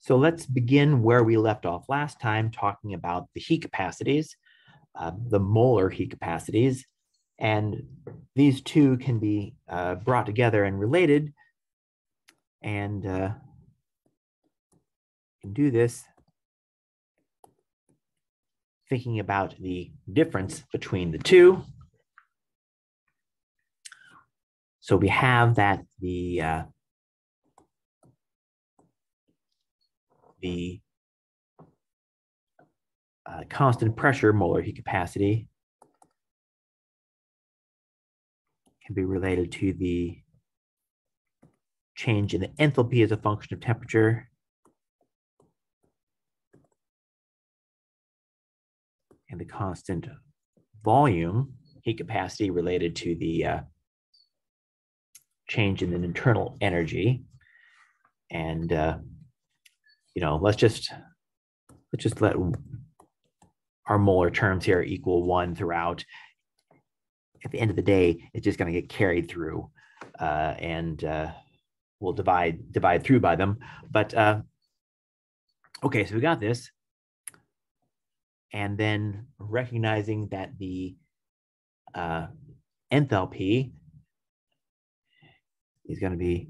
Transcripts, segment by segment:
So let's begin where we left off last time, talking about the heat capacities, uh, the molar heat capacities. And these two can be uh, brought together and related. And uh, can do this thinking about the difference between the two. So we have that the the uh, constant pressure molar heat capacity can be related to the change in the enthalpy as a function of temperature. And the constant volume heat capacity related to the uh, change in the internal energy. And uh, you know, let's just let's just let our molar terms here equal one throughout. At the end of the day, it's just going to get carried through, uh, and uh, we'll divide divide through by them. But uh, okay, so we got this, and then recognizing that the uh, enthalpy is going to be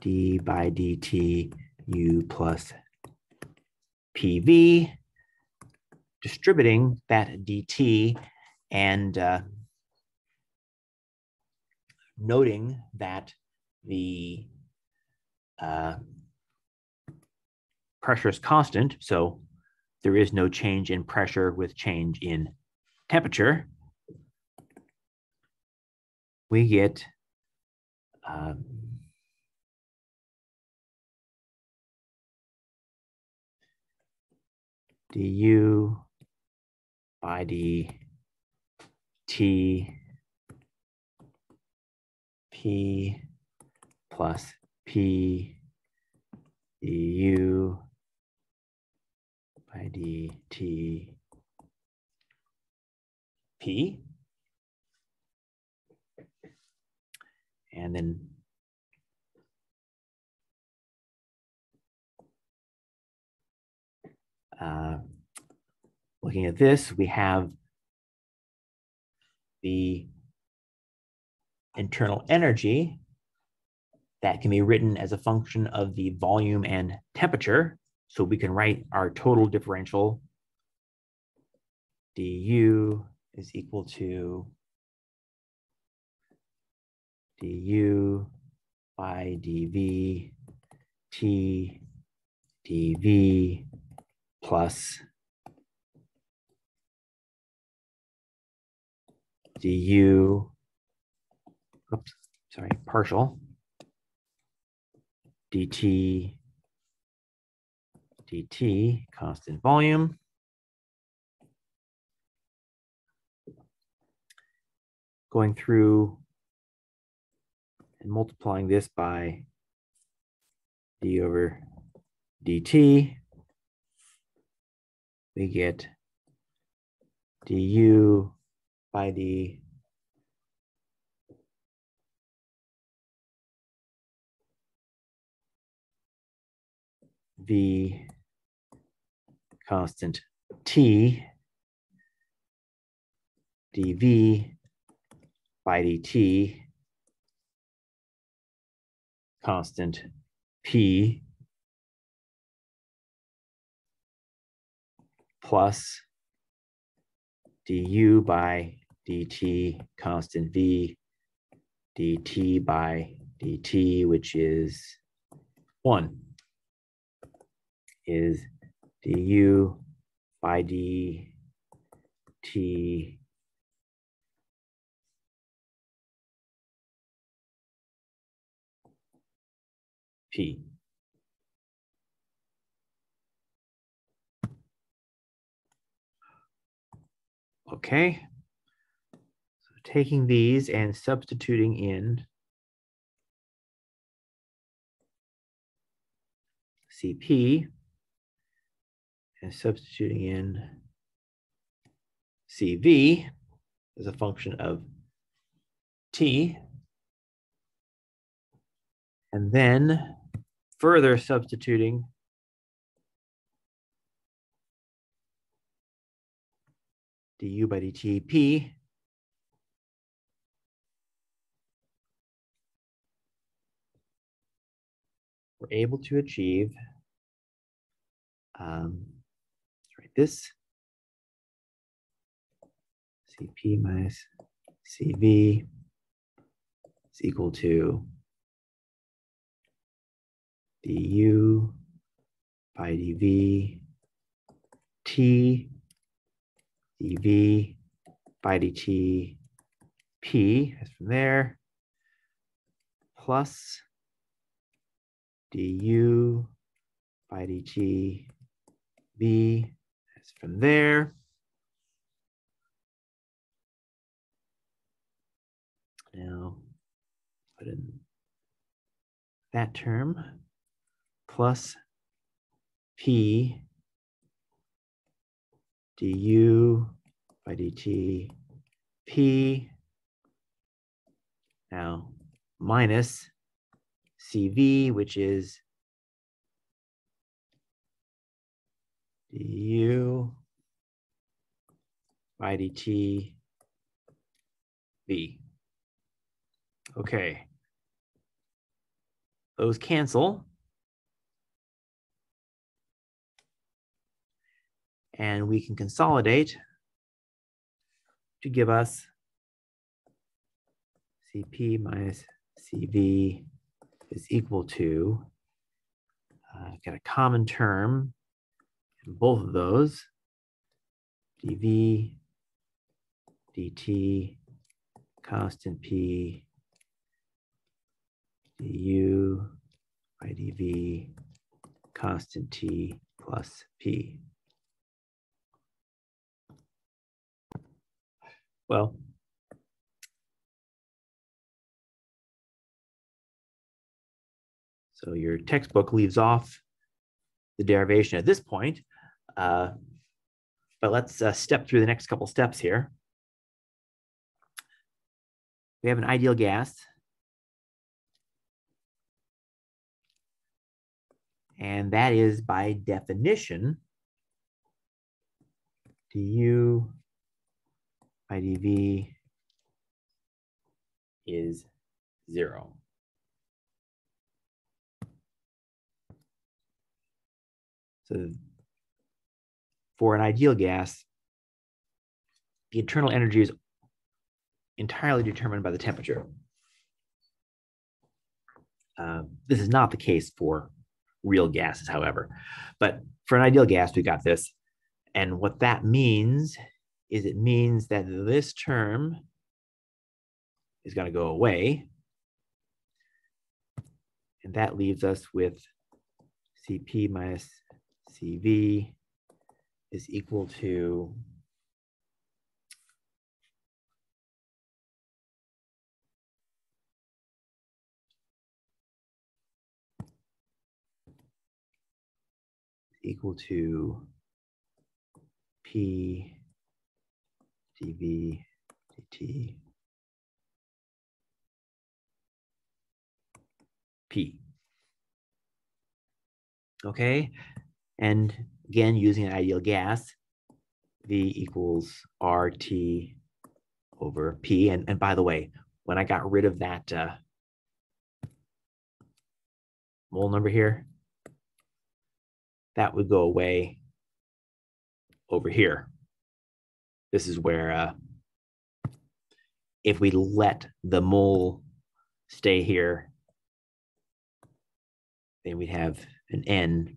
d by dt u plus PV, distributing that dt and uh, noting that the uh, pressure is constant, so there is no change in pressure with change in temperature, we get um, du by dt p plus p du by dt p. And then Uh, looking at this, we have the internal energy that can be written as a function of the volume and temperature. So we can write our total differential du is equal to du by dv t dv plus du, oops, sorry, partial dt dt constant volume. Going through and multiplying this by d over dt we get du by the v constant t dv by dt constant p plus du by dt constant v dt by dt, which is 1, is du by dt p. Okay. So taking these and substituting in CP and substituting in CV as a function of T. And then further substituting du by dt p. We're able to achieve um, let's write this. Cp minus Cv is equal to du by dv t dv by dt p as from there plus du by dt v as from there. Now, put in that term plus P du by dt P now minus CV, which is du by dt V. Okay. Those cancel. And we can consolidate to give us Cp minus Cv is equal to, uh, got a common term in both of those, dv, dt, constant p du by dv constant t plus p. Well, so your textbook leaves off the derivation at this point, uh, but let's uh, step through the next couple steps here. We have an ideal gas And that is by definition, du by dv is zero. So for an ideal gas, the internal energy is entirely determined by the temperature. Uh, this is not the case for real gases, however. But for an ideal gas, we got this. And what that means is it means that this term is going to go away. And that leaves us with Cp minus Cv is equal to equal to P dV dt P. Okay, and again, using an ideal gas, V equals RT over P. And, and by the way, when I got rid of that uh, mole number here, that would go away over here. This is where uh, if we let the mole stay here, then we'd have an n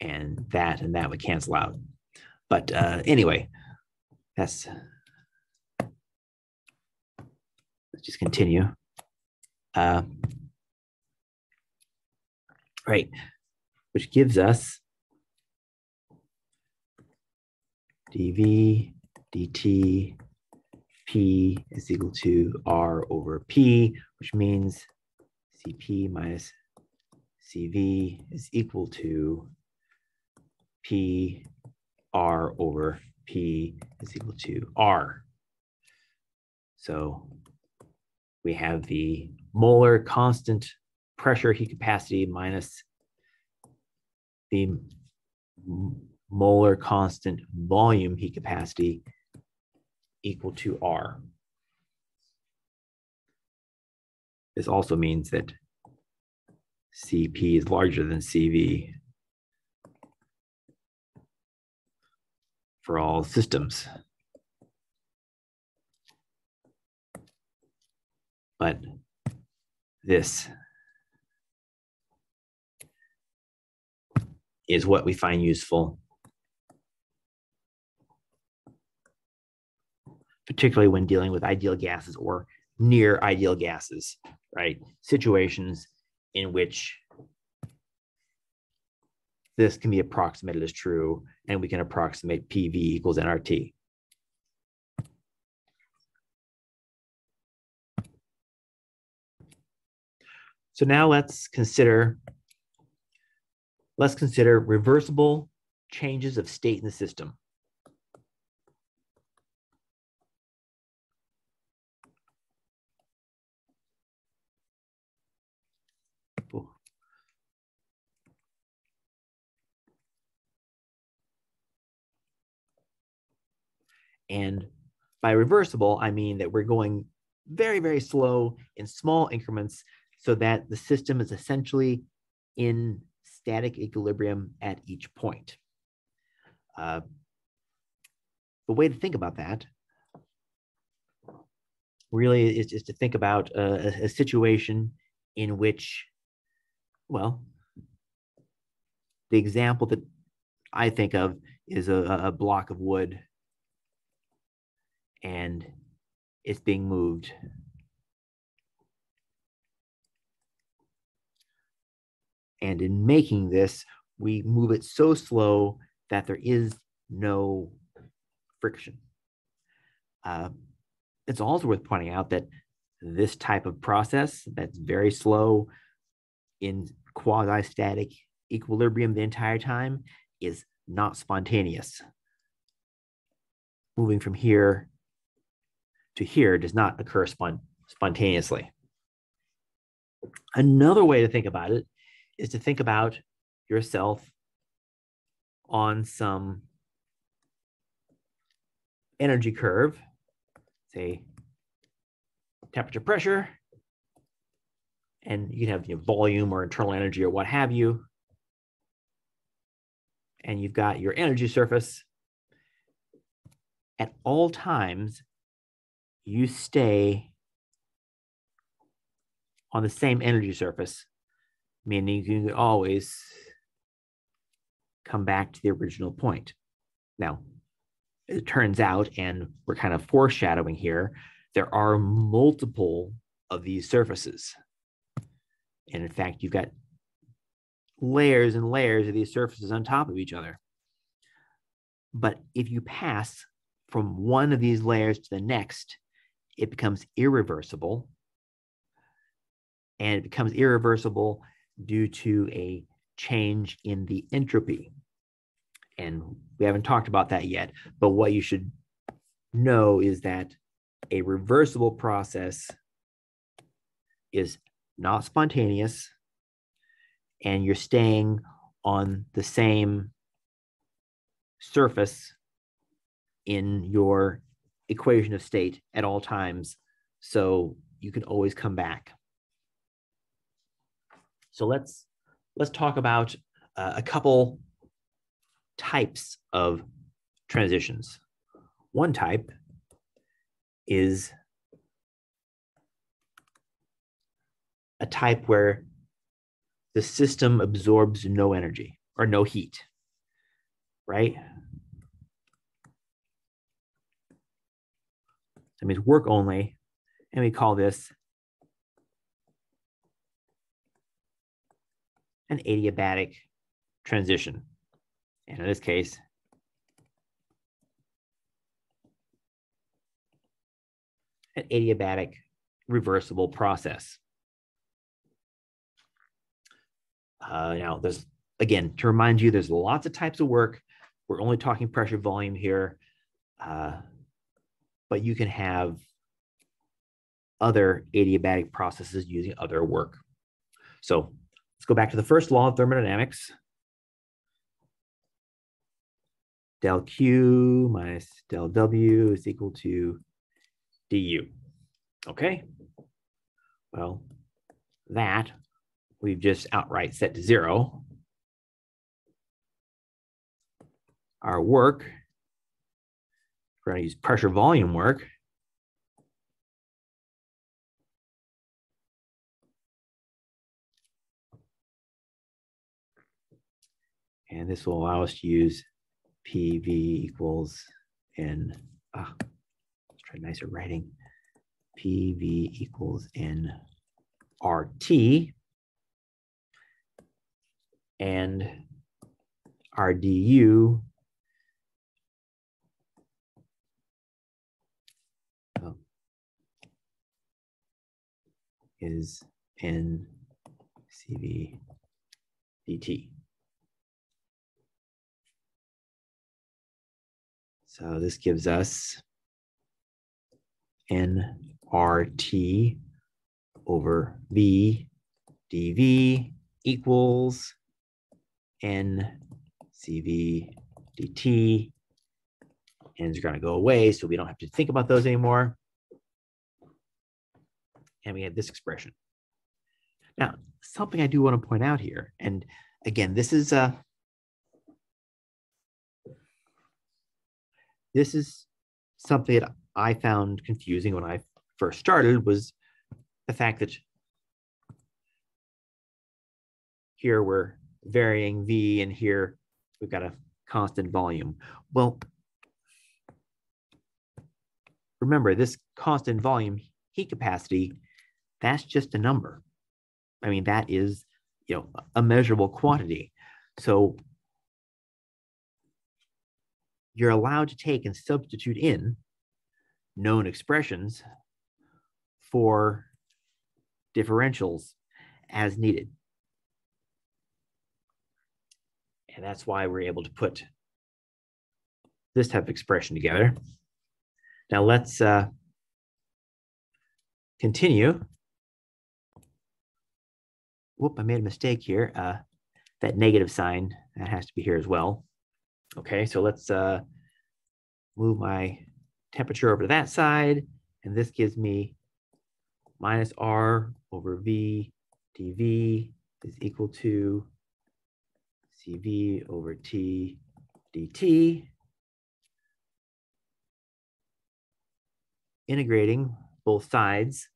and that and that would cancel out. But uh, anyway, that's, let's just continue. Uh, right, which gives us dv dt p is equal to r over p, which means cp minus cv is equal to p r over p is equal to r. So we have the molar constant pressure heat capacity minus the molar constant volume heat capacity equal to R. This also means that CP is larger than CV for all systems. But this is what we find useful, particularly when dealing with ideal gases or near ideal gases, right? Situations in which this can be approximated as true, and we can approximate PV equals nRT. So now let's consider let's consider reversible changes of state in the system. And by reversible, I mean that we're going very, very slow in small increments so that the system is essentially in static equilibrium at each point. Uh, the way to think about that really is, to think about a, a situation in which, well, the example that I think of is a, a block of wood and it's being moved And in making this, we move it so slow that there is no friction. Uh, it's also worth pointing out that this type of process that's very slow in quasi-static equilibrium the entire time is not spontaneous. Moving from here to here does not occur spon spontaneously. Another way to think about it is to think about yourself on some energy curve, say temperature pressure, and you can have you know, volume or internal energy or what have you. And you've got your energy surface. At all times, you stay on the same energy surface meaning you can always come back to the original point. Now, it turns out, and we're kind of foreshadowing here, there are multiple of these surfaces. And in fact, you've got layers and layers of these surfaces on top of each other. But if you pass from one of these layers to the next, it becomes irreversible. And it becomes irreversible due to a change in the entropy. And we haven't talked about that yet, but what you should know is that a reversible process is not spontaneous and you're staying on the same surface in your equation of state at all times. So you can always come back. So let's let's talk about uh, a couple types of transitions. One type is a type where the system absorbs no energy or no heat, right? That means work only, and we call this an adiabatic transition. And in this case, an adiabatic reversible process. Uh, now, there's again to remind you, there's lots of types of work. We're only talking pressure volume here, uh, but you can have other adiabatic processes using other work. So Let's go back to the first law of thermodynamics. del Q minus del W is equal to du. Okay, well, that we've just outright set to zero. Our work, we're going to use pressure volume work. And this will allow us to use PV equals N. Ah, let's try nicer writing. PV equals N RT. And our du is N CV dt. So this gives us nRT over V dV equals N CV dt. N's are going to go away, so we don't have to think about those anymore. And we have this expression. Now, something I do want to point out here, and again, this is a uh, this is something that I found confusing when I first started was the fact that here we're varying V and here we've got a constant volume. Well, remember this constant volume heat capacity, that's just a number. I mean, that is, you know, a measurable quantity. So you're allowed to take and substitute in known expressions for differentials as needed. And that's why we're able to put this type of expression together. Now let's uh, continue. Whoop, I made a mistake here. Uh, that negative sign, that has to be here as well. Okay, so let's uh, move my temperature over to that side. And this gives me minus R over V dV is equal to CV over T dt. Integrating both sides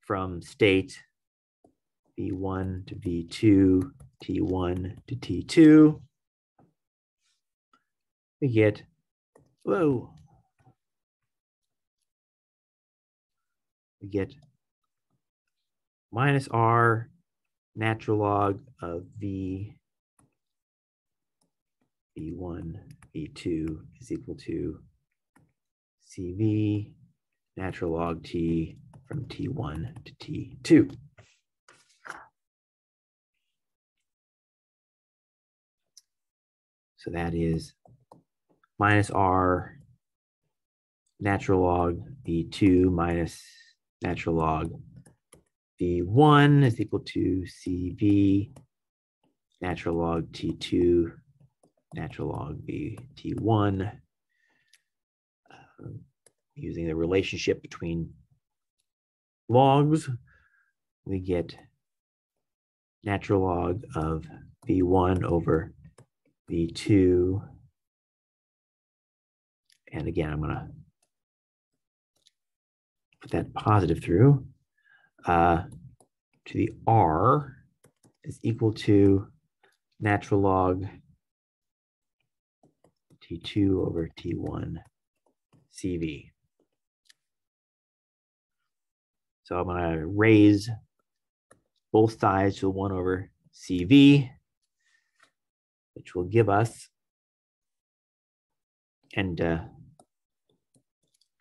from state V1 to V2, T1 to T2 we get, whoa, we get minus r natural log of v v1 v2 is equal to cv natural log t from t1 to t2. So that is minus r natural log v2 minus natural log v1 is equal to cv natural log t2 natural log v t1 uh, using the relationship between logs we get natural log of v1 over v2 and again, I'm going to put that positive through. Uh, to the R is equal to natural log T2 over T1 CV. So I'm going to raise both sides to 1 over CV, which will give us, and uh,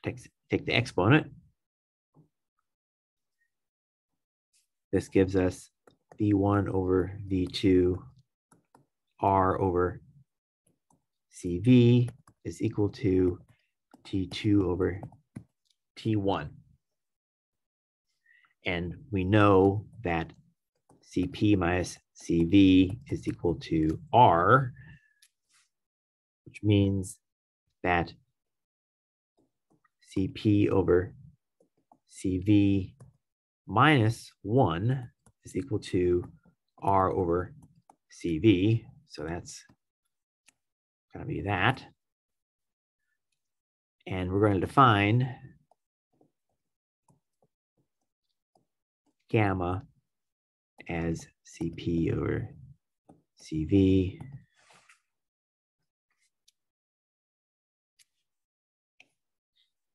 take, take the exponent. This gives us V1 over V2 R over CV is equal to T2 over T1. And we know that CP minus CV is equal to R, which means that Cp over Cv minus 1 is equal to R over Cv. So that's going to be that. And we're going to define gamma as Cp over Cv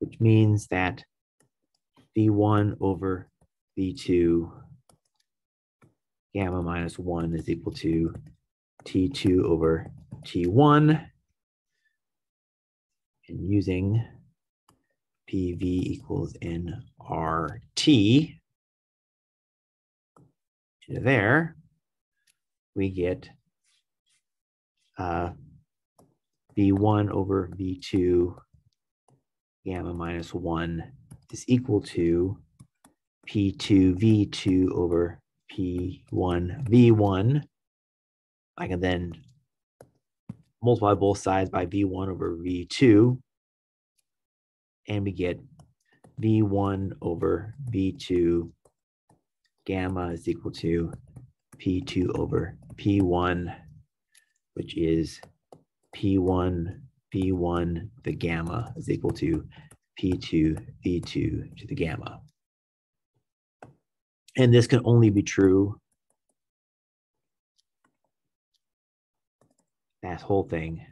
which means that V1 over V2 gamma minus 1 is equal to T2 over T1. And using PV equals nRT there, we get uh, V1 over V2 gamma minus 1 is equal to P2 V2 over P1 V1. I can then multiply both sides by V1 over V2, and we get V1 over V2 gamma is equal to P2 over P1, which is P1 V1, the gamma is equal to P2, V2 to the gamma. And this can only be true, that whole thing,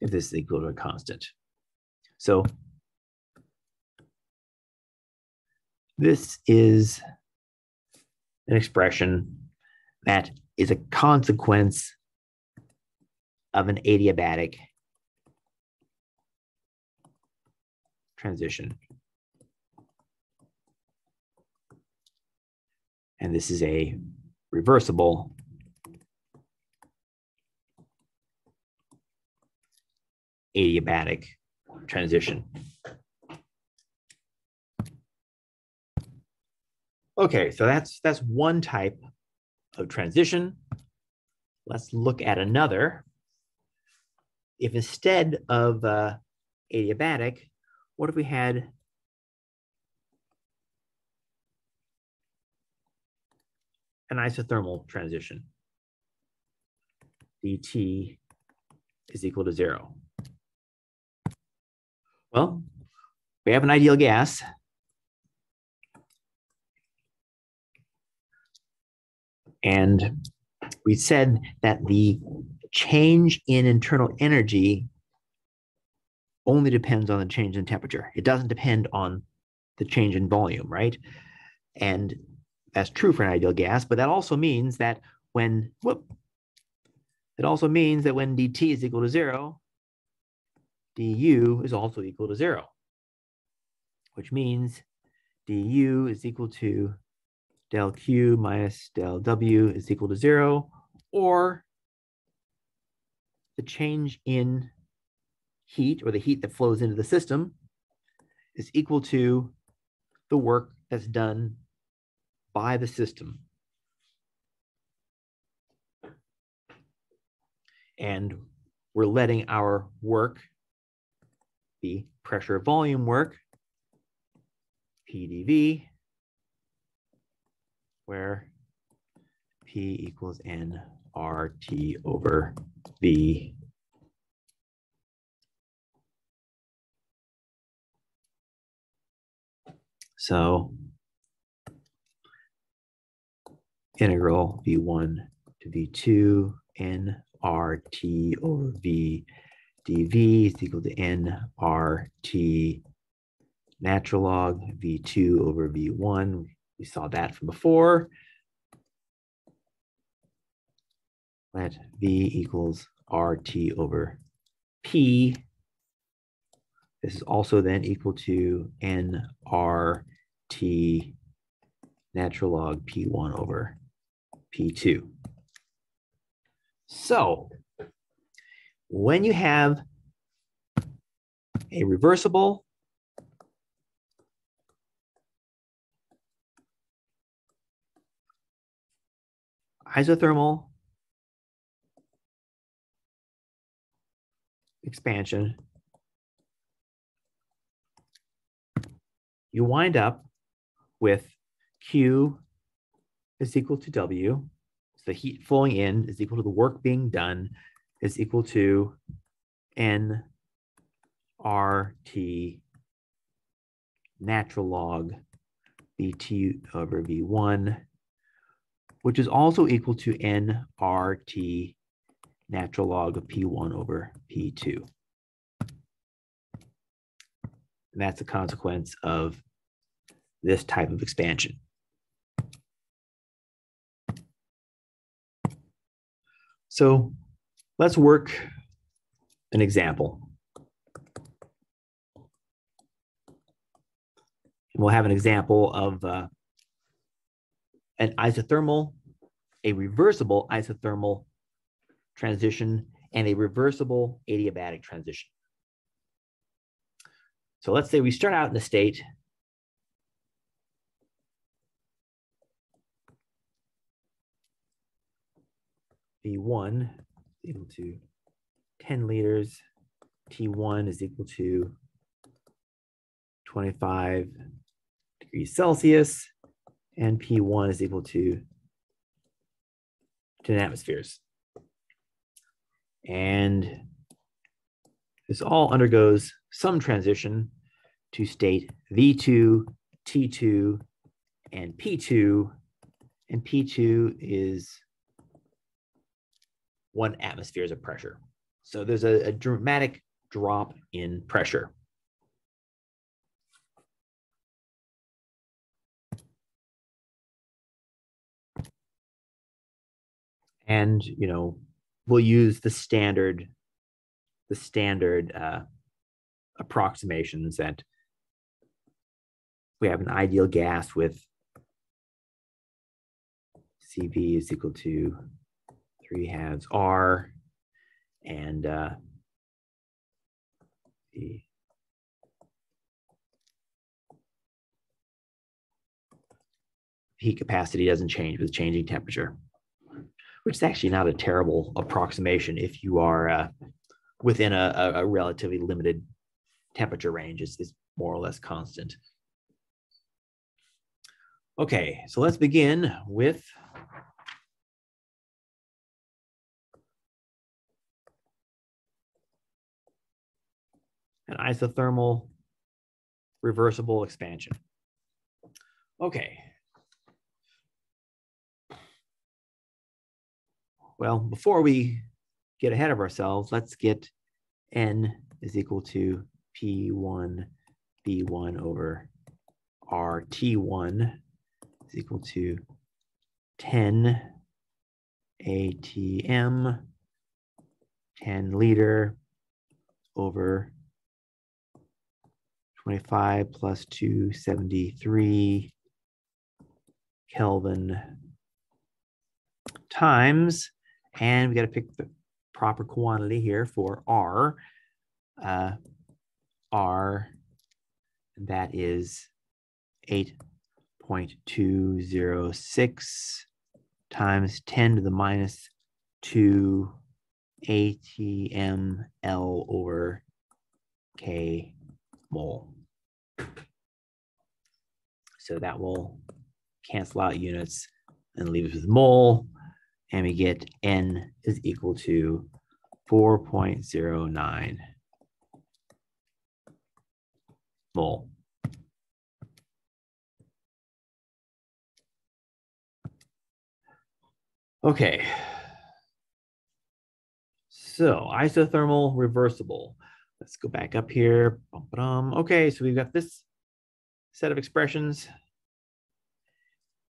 if this is equal to a constant. So this is an expression that is a consequence of an adiabatic transition. And this is a reversible adiabatic transition. Okay, so that's that's one type of transition. Let's look at another if instead of uh, adiabatic, what if we had an isothermal transition? dt is equal to zero. Well, we have an ideal gas. And we said that the change in internal energy only depends on the change in temperature. It doesn't depend on the change in volume, right? And that's true for an ideal gas, but that also means that when, whoop, it also means that when dt is equal to zero, du is also equal to zero, which means du is equal to del q minus del w is equal to zero, or the change in heat or the heat that flows into the system is equal to the work that's done by the system. And we're letting our work be pressure volume work, PDV, where P equals N R T over V So integral V1 to V2 nRT over V dV is equal to nRT natural log V2 over V1. We saw that from before. let V equals RT over P. This is also then equal to NRT natural log P1 over P2. So when you have a reversible isothermal expansion, you wind up with Q is equal to W. So the heat flowing in is equal to the work being done is equal to N R T natural log VT over V1, which is also equal to nRT natural log of P1 over P2. And that's a consequence of this type of expansion. So let's work an example. we'll have an example of uh, an isothermal, a reversible isothermal transition, and a reversible adiabatic transition. So let's say we start out in the state. V1 is equal to 10 liters, T1 is equal to 25 degrees Celsius, and P1 is equal to 10 atmospheres. And this all undergoes some transition to state V2, T2, and P2. And P2 is one atmospheres of pressure. So there's a, a dramatic drop in pressure. And you know we'll use the standard the standard uh, approximations that we have an ideal gas with cv is equal to 3 halves r and uh, the heat capacity doesn't change with changing temperature is actually not a terrible approximation if you are uh, within a, a, relatively limited temperature range. It's, it's more or less constant. Okay, so let's begin with an isothermal reversible expansion. Okay, Well, before we get ahead of ourselves, let's get n is equal to p1 v1 over rt1 is equal to 10 atm 10 liter over 25 plus 273 Kelvin times and we got to pick the proper quantity here for R. Uh, R, that is 8.206 times 10 to the minus 2 ATML over K mole. So that will cancel out units and leave us with mole and we get n is equal to 4.09 mole. Okay. So isothermal reversible. Let's go back up here. Okay, so we've got this set of expressions.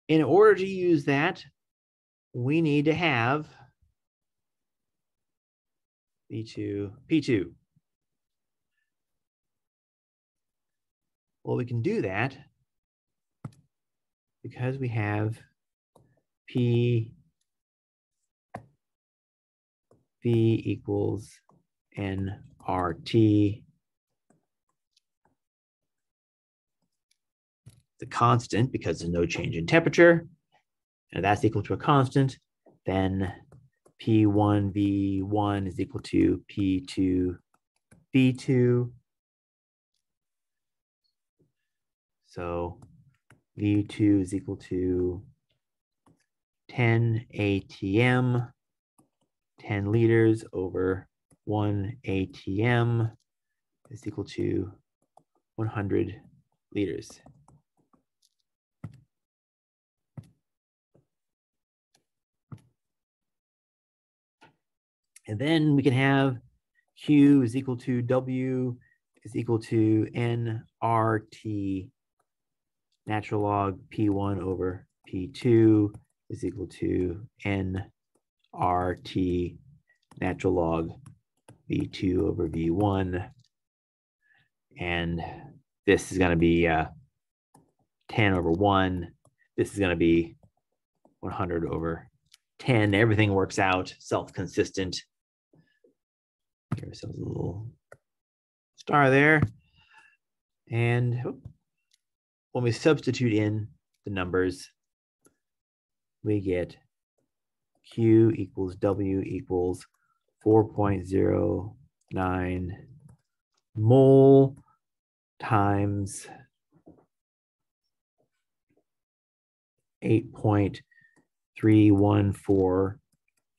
In order to use that, we need to have P2, P2. Well, we can do that because we have P V equals nRT. The constant because there's no change in temperature and that's equal to a constant, then P1V1 is equal to P2 V2. So V2 is equal to 10 ATM, 10 liters over 1 ATM is equal to 100 liters. And then we can have Q is equal to W is equal to nRT natural log P1 over P2 is equal to nRT natural log V2 over V1. And this is going to be uh, 10 over 1. This is going to be 100 over 10. Everything works out, self-consistent. Give ourselves a little star there. And when we substitute in the numbers, we get Q equals W equals 4.09 mole times 8.314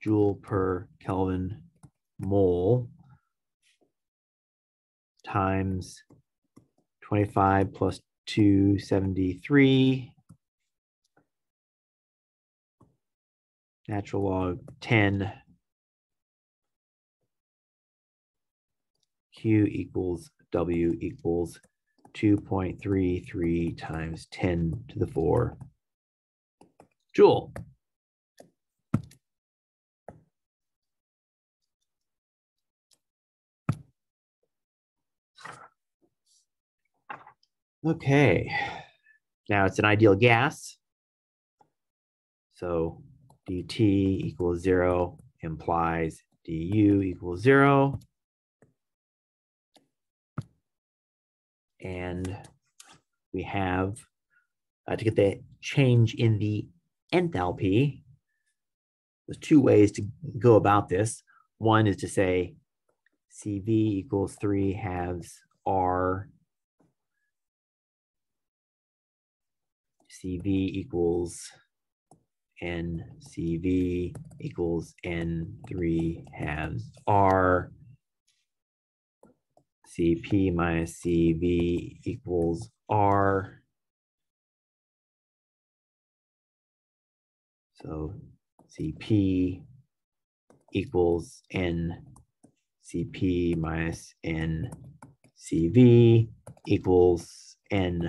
joule per Kelvin mole times 25 plus 273 natural log 10 Q equals W equals 2.33 times 10 to the 4 joule. Okay, now it's an ideal gas. So dt equals zero implies du equals zero. And we have, uh, to get the change in the enthalpy, there's two ways to go about this. One is to say CV equals three halves R CV equals NCV equals N3 halves R. CP minus CV equals R. So CP equals N CP minus N CV equals N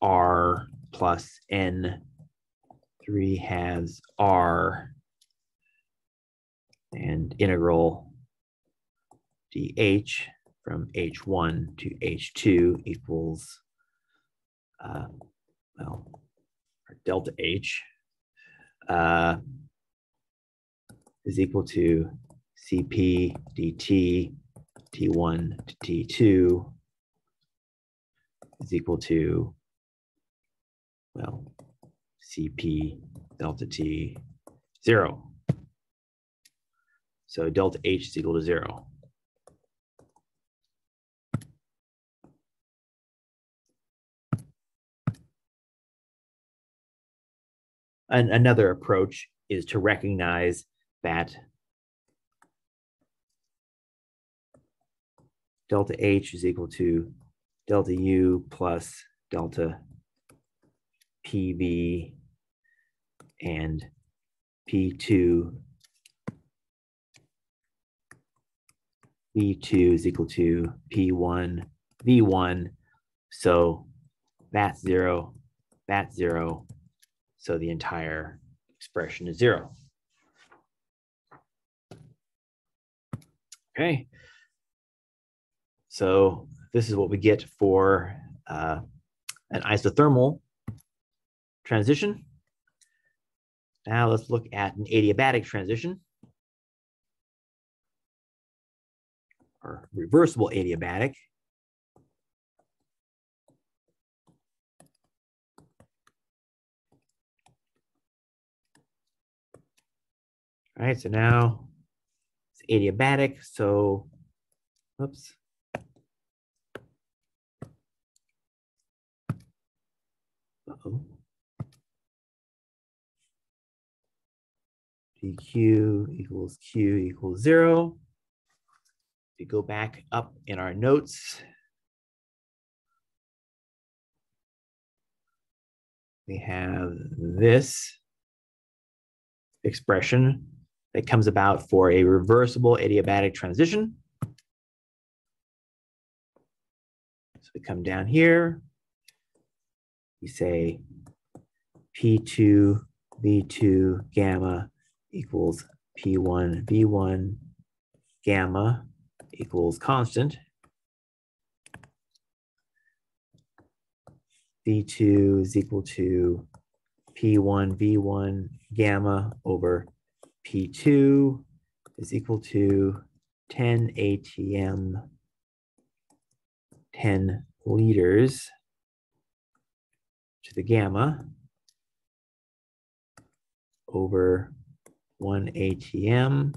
R plus N 3 halves R and integral dh from h1 to h2 equals, uh, well, delta h uh, is equal to cp dt t1 to t2 is equal to well, Cp delta T zero. So delta H is equal to zero. And another approach is to recognize that delta H is equal to delta U plus delta PV and P2 V2 is equal to P1 V1. So that's zero, that's zero. So the entire expression is zero. Okay. So this is what we get for uh, an isothermal transition. Now let's look at an adiabatic transition or reversible adiabatic. All right, so now it's adiabatic. So, oops. Uh-oh. PQ equals Q equals zero. If you go back up in our notes, we have this expression that comes about for a reversible adiabatic transition. So we come down here, we say P2 V2 gamma equals P1 V1 gamma equals constant. V2 is equal to P1 V1 gamma over P2 is equal to 10 ATM 10 liters to the gamma over 1 ATM.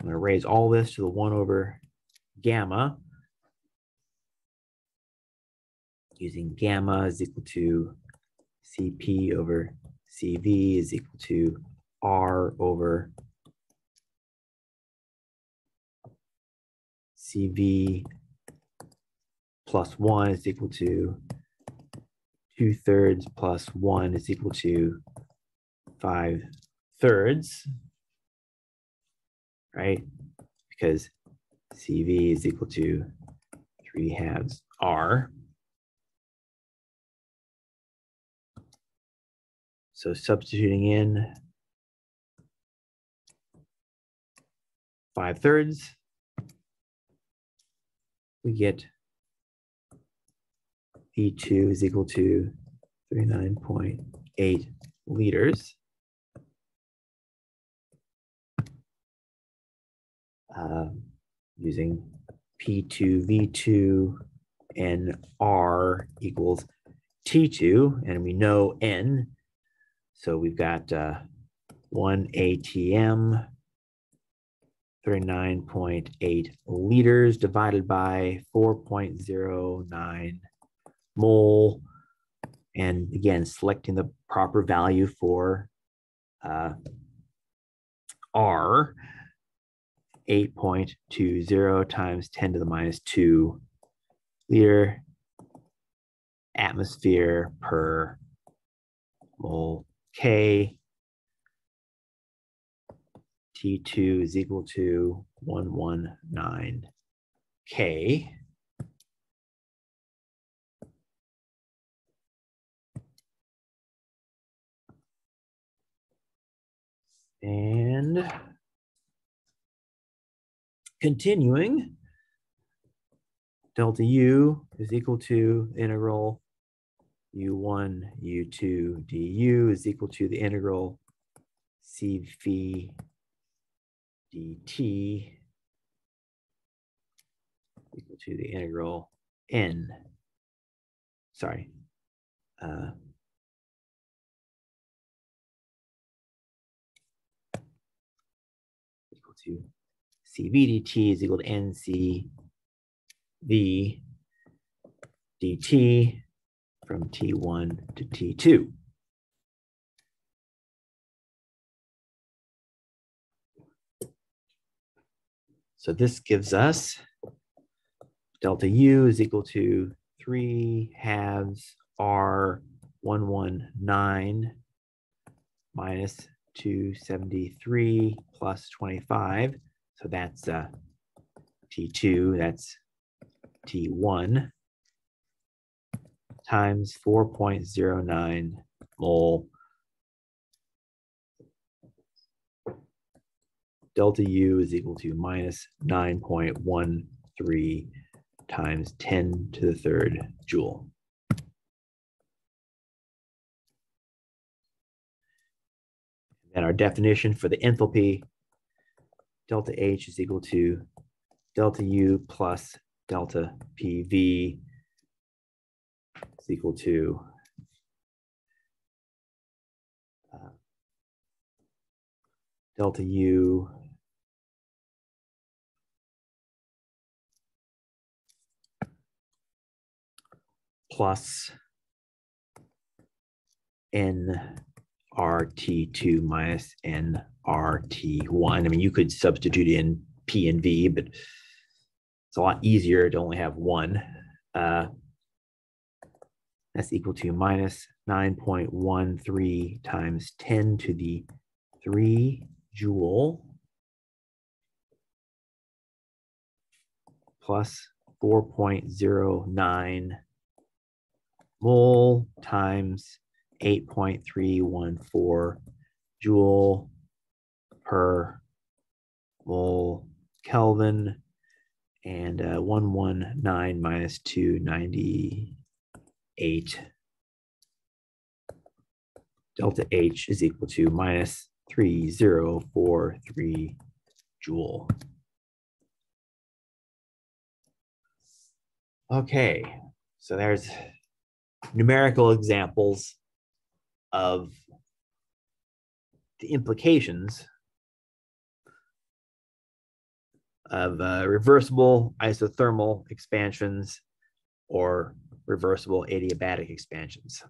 I'm going to raise all this to the 1 over gamma. Using gamma is equal to CP over CV is equal to R over CV plus 1 is equal to 2 thirds plus 1 is equal to 5 thirds, right? Because CV is equal to 3 halves R. So substituting in 5 thirds, we get V2 is equal to 39.8 liters. Uh, using P2, V2, and R equals T2, and we know N. So we've got uh, one ATM 39.8 liters divided by 4.09 mole. And again, selecting the proper value for uh, R, 8.20 times 10 to the minus 2 liter atmosphere per mole K T2 is equal to 119K. And continuing, delta U is equal to integral u1, u2 du is equal to the integral cv dt equal to the integral n, sorry, uh, equal to cv dt is equal to nc v dt from T1 to T2. So this gives us delta U is equal to 3 halves R119 minus 273 plus 25. So that's uh, T2, that's T1 times 4.09 mole delta U is equal to minus 9.13 times 10 to the third joule. And our definition for the enthalpy, delta H is equal to delta U plus delta PV is equal to uh, delta U plus N RT2 minus nRT1. I mean, you could substitute in P and V, but it's a lot easier to only have one. Uh, that's equal to minus 9.13 times 10 to the 3 joule plus 4.09 mole times 8.314 joule per mole Kelvin and uh, 119 minus 298 delta H is equal to minus 3043 joule. Okay, so there's numerical examples of the implications of uh, reversible isothermal expansions or reversible adiabatic expansions.